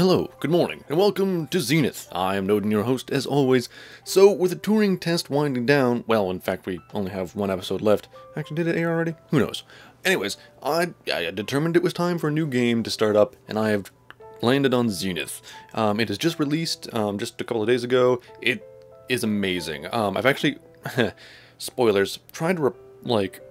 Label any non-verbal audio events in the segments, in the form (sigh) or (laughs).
Hello, good morning, and welcome to Zenith. I am Noden, your host, as always. So, with the Turing Test winding down, well, in fact, we only have one episode left. Actually, did it air already? Who knows? Anyways, I, I determined it was time for a new game to start up, and I have landed on Zenith. Um, it is just released um, just a couple of days ago. It is amazing. Um, I've actually, (laughs) spoilers, tried to, like,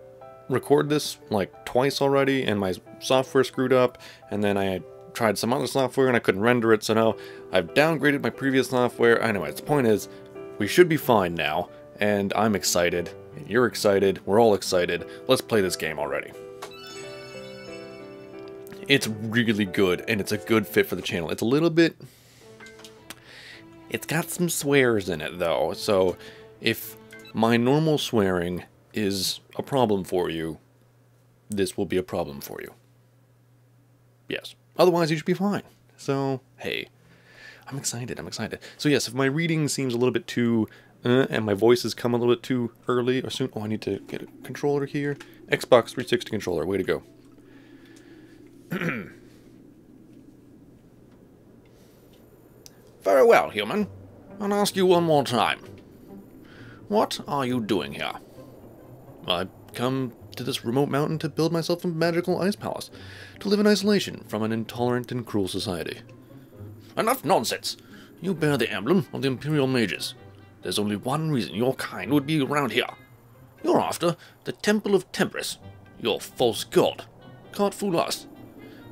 record this, like, twice already, and my software screwed up, and then I tried some other software and I couldn't render it, so now I've downgraded my previous software. Anyways, the point is, we should be fine now, and I'm excited, and you're excited, we're all excited. Let's play this game already. It's really good, and it's a good fit for the channel. It's a little bit... It's got some swears in it, though, so if my normal swearing is a problem for you, this will be a problem for you. Yes. Otherwise, you should be fine. So, hey, I'm excited. I'm excited. So, yes, if my reading seems a little bit too, uh, and my voice has come a little bit too early or soon, oh, I need to get a controller here. Xbox 360 controller. Way to go. (clears throat) Very well, human. I'll ask you one more time. What are you doing here? I've come to this remote mountain to build myself a magical ice palace, to live in isolation from an intolerant and cruel society. Enough nonsense! You bear the emblem of the Imperial Mages. There's only one reason your kind would be around here. You're after the Temple of Tempris, your false god. Can't fool us.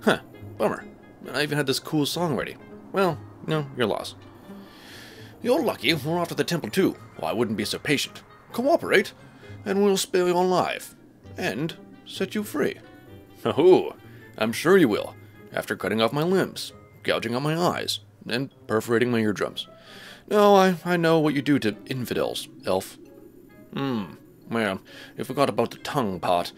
Huh, bummer. I even had this cool song ready. Well, no, you're lost. You're lucky we're after the temple too, or I wouldn't be so patient. Cooperate, and we'll spare your life and set you free. (laughs) Oh, I'm sure you will, after cutting off my limbs, gouging out my eyes, and perforating my eardrums. No, I, I know what you do to infidels, elf. Hmm, well, you forgot about the tongue part,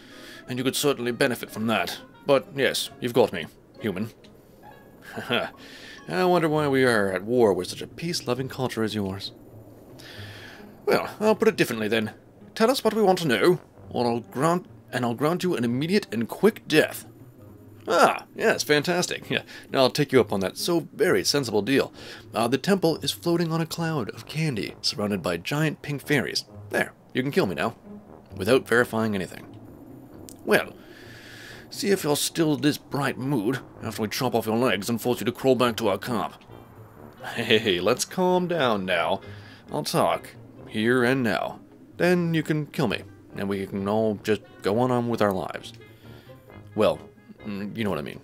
and you could certainly benefit from that. But yes, you've got me, human. (laughs) I wonder why we are at war with such a peace-loving culture as yours. Well, I'll put it differently then. Tell us what we want to know, or I'll grant and I'll grant you an immediate and quick death. Ah, yes, fantastic. Yeah, now I'll take you up on that so very sensible deal. Uh, the temple is floating on a cloud of candy, surrounded by giant pink fairies. There, you can kill me now, without verifying anything. Well, see if you're still this bright mood after we chop off your legs and force you to crawl back to our camp. Hey, let's calm down now. I'll talk, here and now. Then you can kill me and we can all just go on, on with our lives. Well, you know what I mean.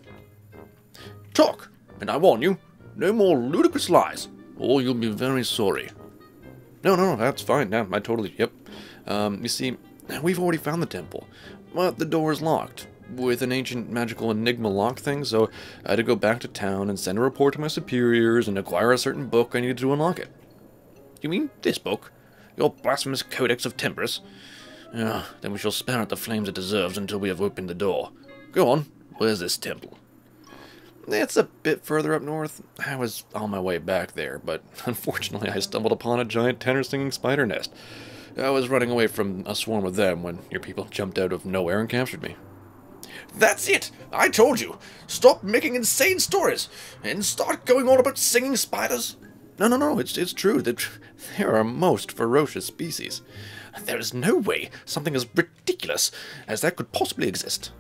Talk, and I warn you, no more ludicrous lies, or you'll be very sorry. No, no, that's fine. No, I totally, yep. Um, you see, we've already found the temple, but the door is locked with an ancient magical enigma lock thing, so I had to go back to town and send a report to my superiors and acquire a certain book I needed to unlock it. You mean this book? Your blasphemous Codex of Tempris? Ah, then we shall spare it the flames it deserves until we have opened the door. Go on, where's this temple? It's a bit further up north. I was on my way back there, but (laughs) unfortunately I stumbled upon a giant tenor-singing spider nest. I was running away from a swarm of them when your people jumped out of nowhere and captured me. That's it! I told you! Stop making insane stories and start going on about singing spiders! No, no, no, it's, it's true that (laughs) they're a most ferocious species. There is no way something as ridiculous as that could possibly exist.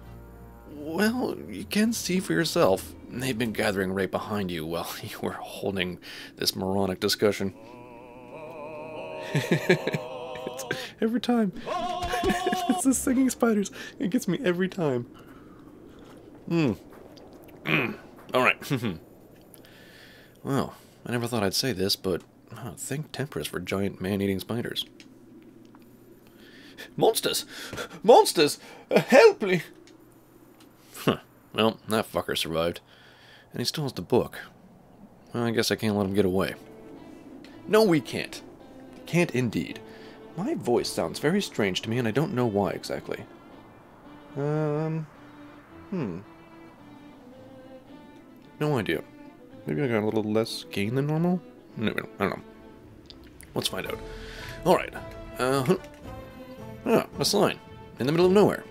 Well, you can see for yourself. They've been gathering right behind you while (laughs) you were holding this moronic discussion. (laughs) every time. (laughs) it's the singing spiders. It gets me every time. Hmm. hmm. All right. Hmm. well, I never thought I'd say this, but oh, thank Tempris for giant man-eating spiders. Monsters! Monsters! Help me! Huh. Well, that fucker survived. And he still has the book. Well, I guess I can't let him get away. No, we can't. Can't indeed. My voice sounds very strange to me, and I don't know why exactly. Um... Hmm. No idea. Maybe I got a little less gain than normal? No, I don't know. Let's find out. Alright. Uh, Ah, a sign. In the middle of nowhere.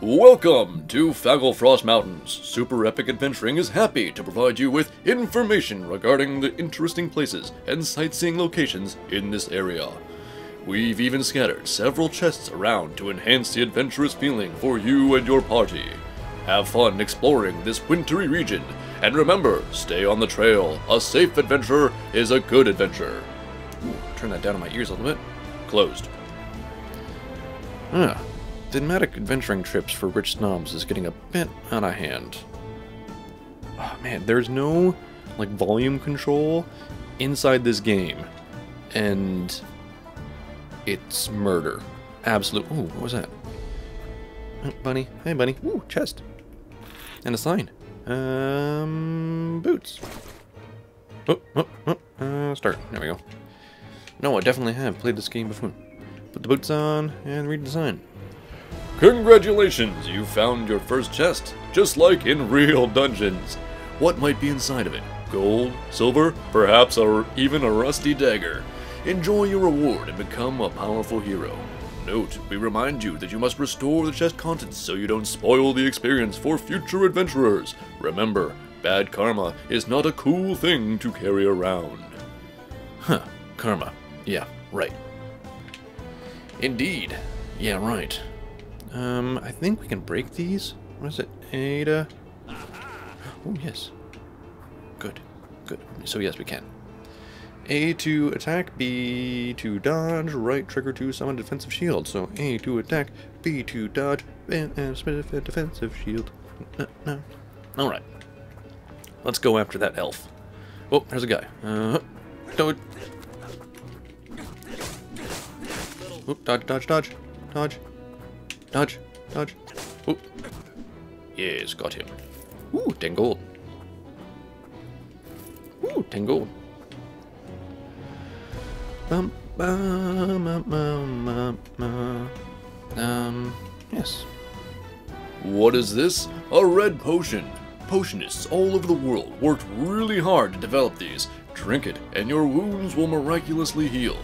Welcome to Fagglefrost Mountains. Super Epic Adventuring is happy to provide you with information regarding the interesting places and sightseeing locations in this area. We've even scattered several chests around to enhance the adventurous feeling for you and your party. Have fun exploring this wintry region, and remember, stay on the trail. A safe adventure is a good adventure. Ooh, turn that down in my ears a little bit. Closed. Ah, thematic adventuring trips for rich snobs is getting a bit out of hand. Oh, man, there's no like volume control inside this game, and it's murder. Absolute. Ooh, what was that? Oh, bunny. Hey, bunny. Ooh, chest. And a sign. Um, boots. Oh, oh, oh. Uh, start. There we go. No, I definitely have played this game before. Put the boots on and read the sign. Congratulations, you found your first chest, just like in real dungeons. What might be inside of it? Gold, silver, perhaps or even a rusty dagger. Enjoy your reward and become a powerful hero. Note, we remind you that you must restore the chest contents so you don't spoil the experience for future adventurers. Remember, bad karma is not a cool thing to carry around. Huh, karma. Yeah, right. Indeed. Yeah, right. Um, I think we can break these. What is it? Ada. Oh, yes. Good. Good. So, yes, we can. A to attack, B to dodge, right trigger to summon defensive shield. So A to attack, B to dodge, and defensive shield. No, no. Alright. Let's go after that elf. Oh, there's a guy. Uh, dodge. Oop, dodge, dodge, dodge, dodge, dodge, dodge. Oop. Yes, got him. Ooh, 10 gold. Ooh, 10 gold. Bum, bum, bum, bum, bum, Um, yes. What is this? A red potion. Potionists all over the world worked really hard to develop these. Drink it, and your wounds will miraculously heal.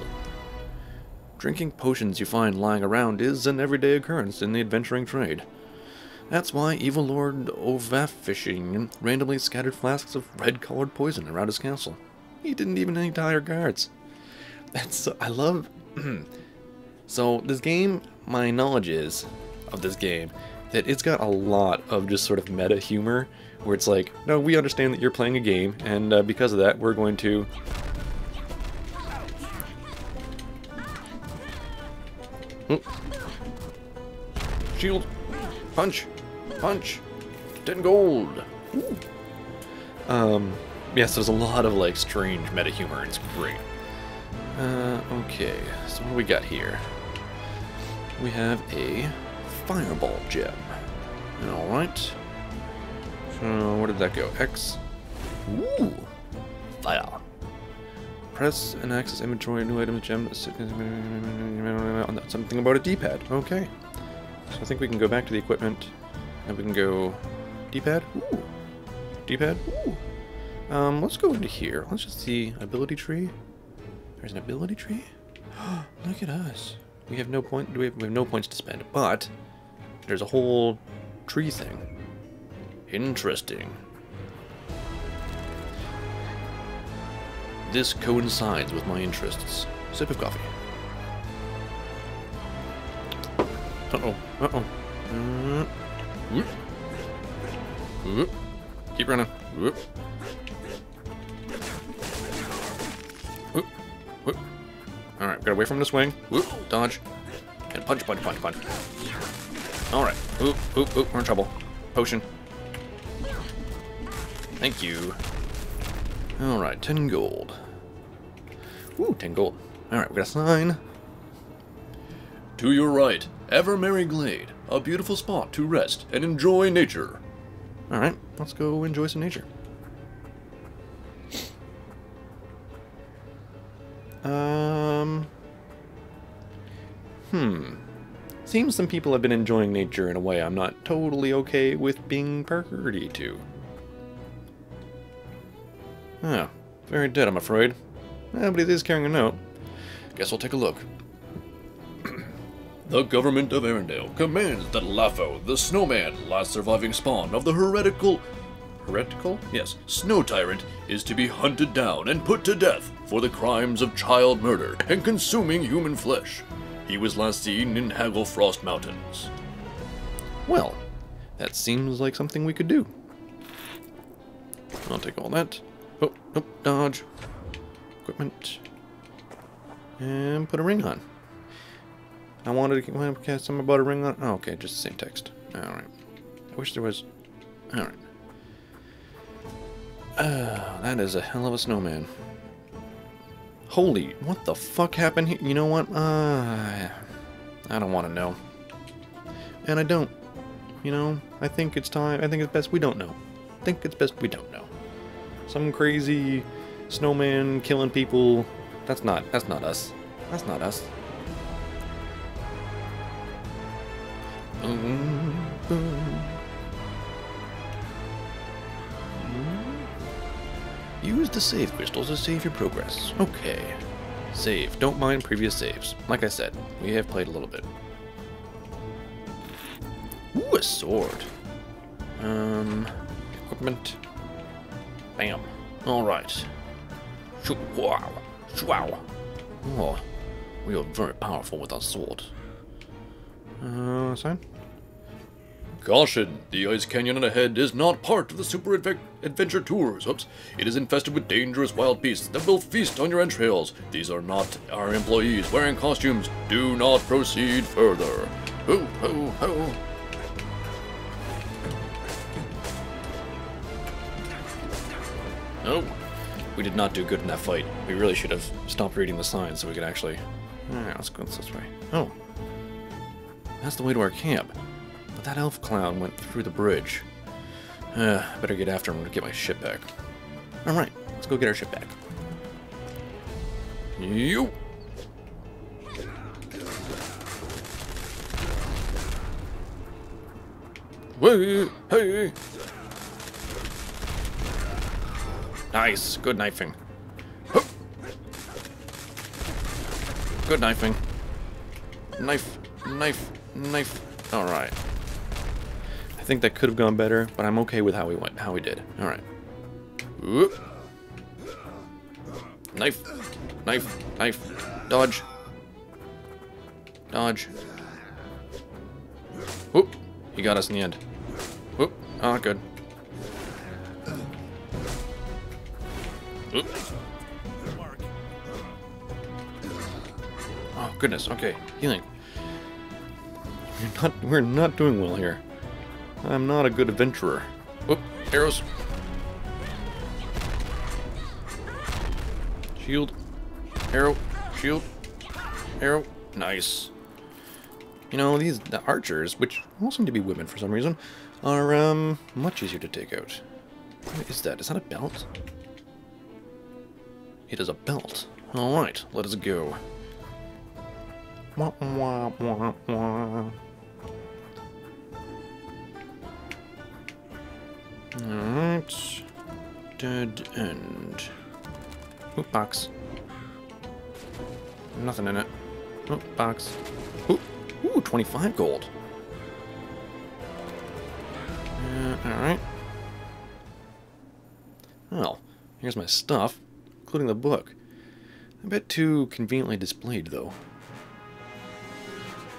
Drinking potions you find lying around is an everyday occurrence in the adventuring trade. That's why Evil Lord Ovafishing randomly scattered flasks of red-colored poison around his castle. He didn't even need to hire guards. That's so, I love. (clears throat) so this game, my knowledge is of this game that it's got a lot of just sort of meta humor, where it's like, no, we understand that you're playing a game, and uh, because of that, we're going to Shield. Punch. Punch. 10 gold. Ooh. Um, yes, there's a lot of, like, strange meta humor. It's great. Uh, okay. So what do we got here? We have a fireball gem. Alright. So, where did that go? X. Ooh. Fire. Press and access inventory, new items, gem, something about a D-pad. Okay. So I think we can go back to the equipment, and we can go D-pad. Ooh. D-pad. Ooh. Um, let's go into here. Let's just see ability tree. There's an ability tree. (gasps) Look at us. We have no point. We have, we have no points to spend, but there's a whole tree thing. Interesting. This coincides with my interests. Sip of coffee. Uh-oh. Uh-oh. Uh, whoop. Whoop. Keep running. Whoop. Whoop. Alright, get away from the swing. Whoop. Dodge. And punch, punch, punch, punch. Alright. Oop, oop, oop. We're in trouble. Potion. Thank you. Alright, 10 gold. Ooh, 10 gold. Alright, we got a sign. To your right, Evermerry Glade, a beautiful spot to rest and enjoy nature. Alright, let's go enjoy some nature. Um. Hmm. Seems some people have been enjoying nature in a way I'm not totally okay with being party to. Oh, very dead, I'm afraid. Eh, but it is carrying a note. Guess I'll take a look. The government of Arendelle commands that Lafo, the snowman, last surviving spawn of the heretical. Heretical? Yes, snow tyrant, is to be hunted down and put to death for the crimes of child murder and consuming human flesh. He was last seen in Hagglefrost Mountains. Well, that seems like something we could do. I'll take all that. Oh, nope, dodge. Equipment. And put a ring on. I wanted to cast something about a ring on. Oh, okay, just the same text. Alright. I wish there was. Alright. Uh, that is a hell of a snowman. Holy, what the fuck happened here? You know what? Uh, I don't want to know. And I don't. You know, I think it's time. I think it's best we don't know. I think it's best we don't know. Some crazy snowman killing people. That's not. That's not us. That's not us. Use the save crystals to save your progress. Okay. Save. Don't mind previous saves. Like I said, we have played a little bit. Ooh, a sword. Um, equipment. Bam. Alright. Wow. Wow. Oh, we are very powerful with our sword. Uh, sign? Caution! The ice canyon ahead is not part of the Super Adve Adventure Tours. Oops. It is infested with dangerous wild beasts that will feast on your entrails. These are not our employees wearing costumes. Do not proceed further. Ho, ho, ho. Oh, we did not do good in that fight. We really should have stopped reading the signs so we could actually... Alright, let's go this way. Oh. That's the way to our camp. But that elf clown went through the bridge. Uh, better get after him to get my ship back. Alright, let's go get our ship back. You. Wait, hey. Nice, good knifing. Good knifing. Knife, knife, knife. Alright. I think that could have gone better, but I'm okay with how we went, how we did. Alright. Knife, knife, knife. Dodge. Dodge. Whoop. He got us in the end. Whoop. Oh, ah, good. Oh goodness, okay. Healing. We're not we're not doing well here. I'm not a good adventurer. Oop, arrows. Shield. Arrow. Shield. Arrow. Nice. You know, these the archers, which all seem to be women for some reason, are um much easier to take out. What is that? Is that a belt? It is a belt. Alright, let us go. Wah, wah, wah, wah. Alright. Dead end. Oop, box. Nothing in it. Oop, box. Ooh, ooh 25 gold. Uh, Alright. Well, here's my stuff including the book. A bit too conveniently displayed, though.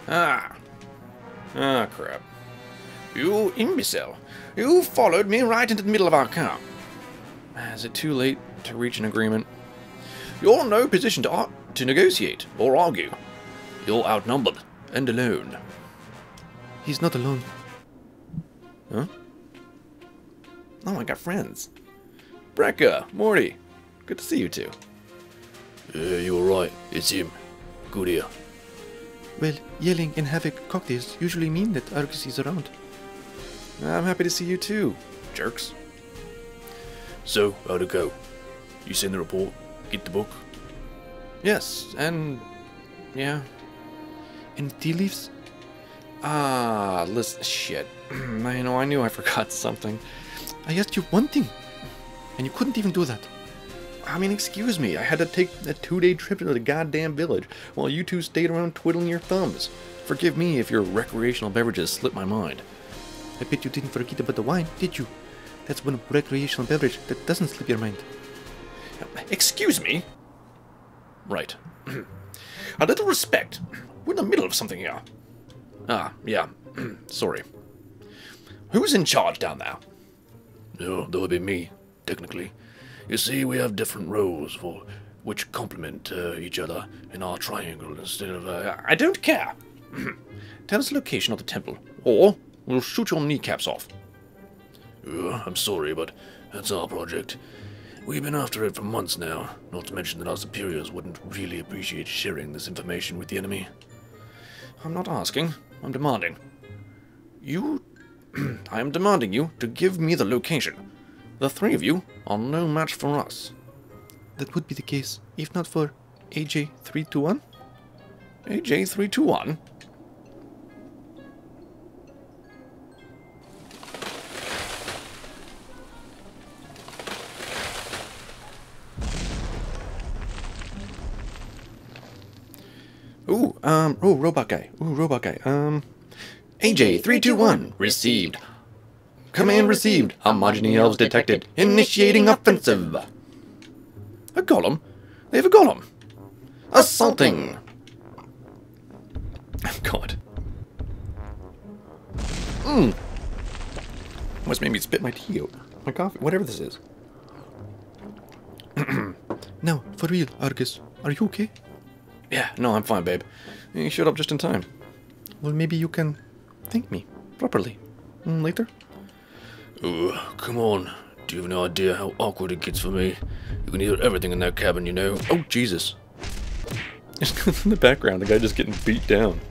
Ah! Ah, crap. You imbecile! You followed me right into the middle of our camp. Is it too late to reach an agreement? You're in no position to, to negotiate or argue. You're outnumbered and alone. He's not alone. Huh? Oh, I got friends. Brecca, Morty, Good to see you two. Yeah, you were right. It's him. Good ear. Well, yelling and havoc cocktails usually mean that Argus is around. I'm happy to see you too, jerks. So, how'd it go? You send the report? Get the book? Yes, and... yeah. And tea leaves? Ah, listen, shit. (clears throat) I know, I knew I forgot something. I asked you one thing, and you couldn't even do that. I mean, excuse me. I had to take a two-day trip to the goddamn village while you two stayed around twiddling your thumbs. Forgive me if your recreational beverages slipped my mind. I bet you didn't forget about the wine, did you? That's one recreational beverage that doesn't slip your mind. Excuse me? Right. (clears throat) a little respect. We're in the middle of something here. Ah, yeah. (clears throat) Sorry. Who's in charge down there? No, that would be me, technically. You see, we have different roles for which complement uh, each other in our triangle instead of. Uh, I don't care. (clears throat) Tell us the location of the temple, or we'll shoot your kneecaps off. uh, I'm sorry, but that's our project. We've been after it for months now, not to mention that our superiors wouldn't really appreciate sharing this information with the enemy. I'm not asking, I'm demanding. You. (clears throat) I am demanding you to give me the location. The three of you are no match for us. That would be the case, if not for AJ321. AJ321? Ooh, um, oh, robot guy. Ooh, robot guy. Um, AJ321 received. Command received. Homogeny elves detected. Initiating offensive. A golem? They have a golem. Assaulting. God. Mmm. Almost made me spit my tea out. My coffee, whatever this is. (clears throat) Now, for real, Argus, are you okay? Yeah, no, I'm fine, babe. You showed up just in time. Well, maybe you can thank me properly mm, later. Ugh, come on. Do you have no idea how awkward it gets for me? You can hear everything in that cabin, you know. Oh, Jesus. Just comes (laughs) in the background, the guy just getting beat down.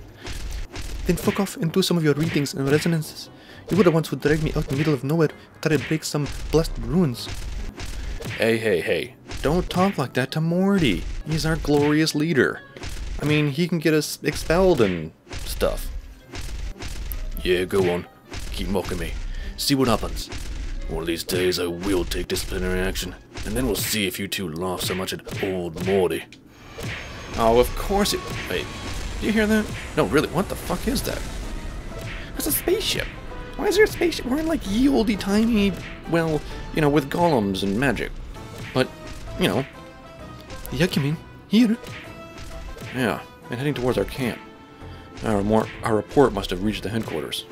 Then fuck off and do some of your readings and resonances. You were the ones who dragged me out in the middle of nowhere to try to break some blessed ruins. Hey, hey, hey. Don't talk like that to Morty. He's our glorious leader. I mean, he can get us expelled and stuff. Yeah, go on. Keep mocking me. See what happens. One of these days I will take disciplinary action, and then we'll see if you two laugh so much at old Morty. Oh, of course it. will. Wait, do you hear that? No, really, what the fuck is that? It's a spaceship. Why is there a spaceship? We're in like ye olde tiny, well, you know, with golems and magic. But, you know, mean here? yeah, and heading towards our camp. Our, more, our report must have reached the headquarters.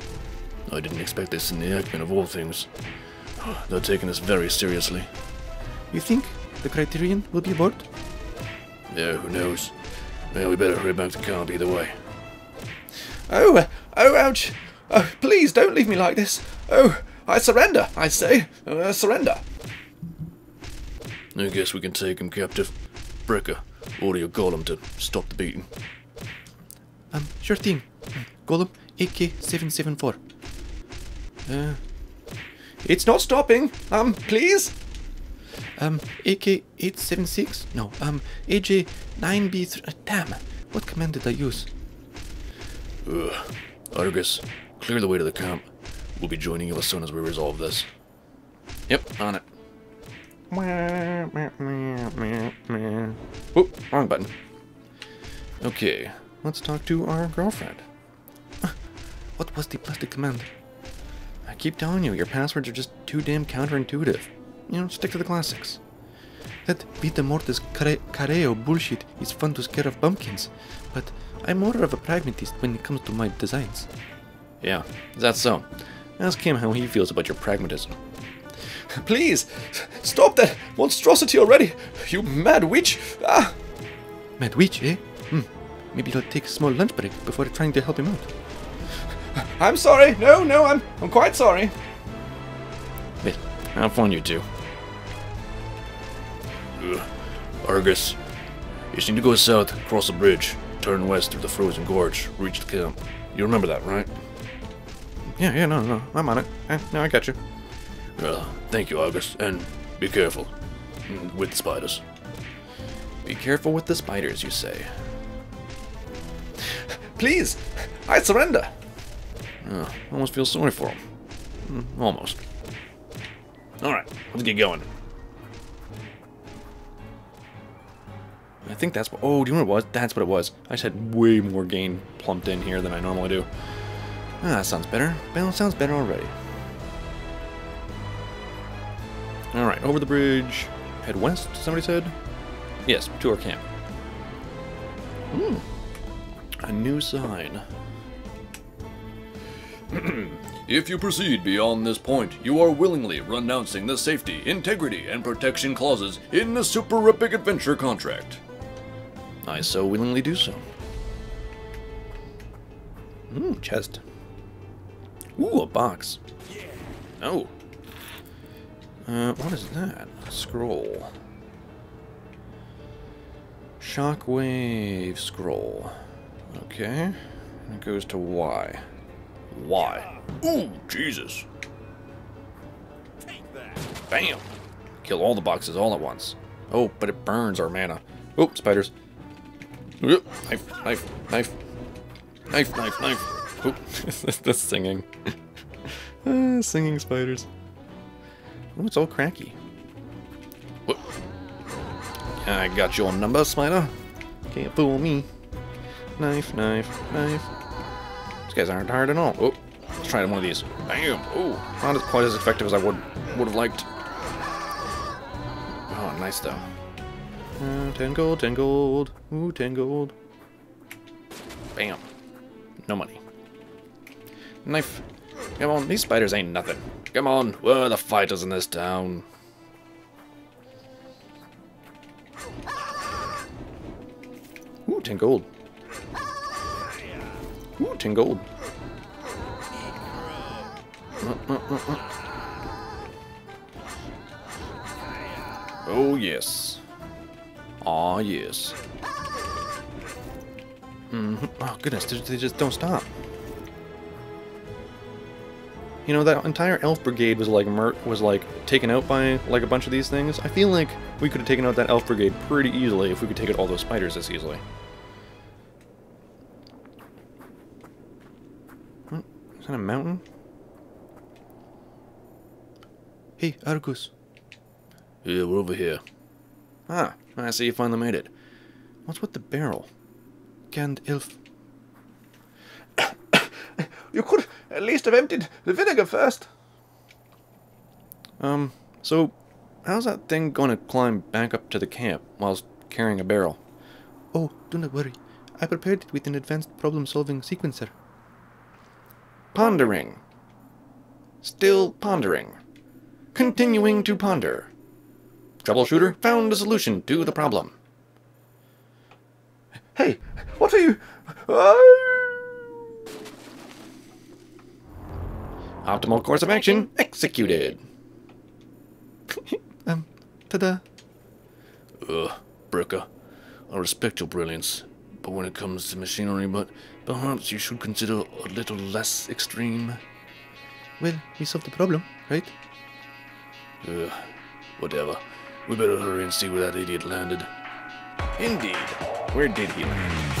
I didn't expect this in the Ekman of all things. (sighs) They're taking us very seriously. You think the Criterion will be aboard? Yeah, who knows? Well, we better hurry back to camp either way. Oh, uh, oh, ouch. Oh, please don't leave me like this. Oh, I surrender, I say. Uh, surrender. I guess we can take him captive. Brecca, order your golem to stop the beating. Um, sure thing. Golem AK774. Uh, it's not stopping. Um, please. Um, AK876? No, um, AJ9B3. Uh, damn, what command did I use? Ugh. Argus, clear the way to the camp. We'll be joining you as soon as we resolve this. Yep, on it. Oop, wrong button. Okay, let's talk to our girlfriend. What was the plastic command? I keep telling you, your passwords are just too damn counterintuitive. You know, stick to the classics. That Vita Mortis care- Careo bullshit is fun to scare off bumpkins, but I'm more of a pragmatist when it comes to my designs. Yeah, is that so? Ask him how he feels about your pragmatism. (laughs) Please, stop that monstrosity already, you mad witch! Ah! Mad witch, eh? Hmm. Maybe I'll take a small lunch break before trying to help him out. (laughs) I'm sorry. No, no, I'm I'm quite sorry. But have fun, you two. Ugh. Argus, you just need to go south, cross the bridge, turn west through the frozen gorge, reach the camp. You remember that, right? Yeah, yeah, no, no, I'm on it. Eh, no, I got you. Well, thank you, Argus, and be careful. With the spiders. Be careful with the spiders, you say. Please, I surrender. I almost feel sorry for him. Mm, almost. All right, let's get going. I think that's what... Oh, do you know what it was? That's what it was. I just had way more gain plumped in here than I normally do. Ah, that sounds better. Well, sounds better already. Alright, over the bridge. Head west, somebody said? Yes, to our camp. Hmm. A new sign. (clears throat) If you proceed beyond this point, you are willingly renouncing the safety, integrity, and protection clauses in the Super Epic Adventure contract. I so willingly do so. Ooh, chest. Ooh, a box. Oh. Uh, what is that? Scroll. Shockwave scroll. Okay. It goes to Y. Y. Ooh, Jesus. Bam! Kill all the boxes all at once. Oh, but it burns our mana. Oh, spiders. Oop, Knife, knife, knife. Knife, knife, knife. Oop, (laughs) the singing. (laughs) Singing spiders. Oh, it's all cracky. Whoop. I got your number, spider. Can't fool me. Knife, knife, knife. These guys aren't hard at all. Oh, let's try one of these. Bam! Oh, not as- quite as effective as I would would have liked. Oh, nice though. Uh, ten gold, ten gold. Ooh, ten gold. Bam. No money. Knife. Come on, these spiders ain't nothing. Come on, we're the fighters in this town. Ooh, 10 gold. Ooh, 10 gold. Uh, uh, uh. Oh, yes. Aw, yes. hmm Oh, goodness, they, just don't stop. You know, that entire elf brigade was like was like taken out by like a bunch of these things. I feel like we could have taken out that elf brigade pretty easily if we could take out all those spiders this easily. Is that a mountain? Hey, Argus. Yeah, we're over here. Ah, I see you finally made it. What's with the barrel? Canned elf. (coughs) you could at least have emptied the vinegar first. Um, so how's that thing going to climb back up to the camp whilst carrying a barrel? Oh, do not worry. I prepared it with an advanced problem-solving sequencer. Pondering. Still pondering. Continuing to ponder. Troubleshooter found a solution to the problem. Hey, what are you? Optimal course of action executed. (laughs) um, ta-da. Ugh, Brecca. I respect your brilliance, but when it comes to machinery, but perhaps you should consider a little less extreme. Well, we solved the problem, right? Ugh, whatever. We better hurry and see where that idiot landed. Indeed. Where did he land?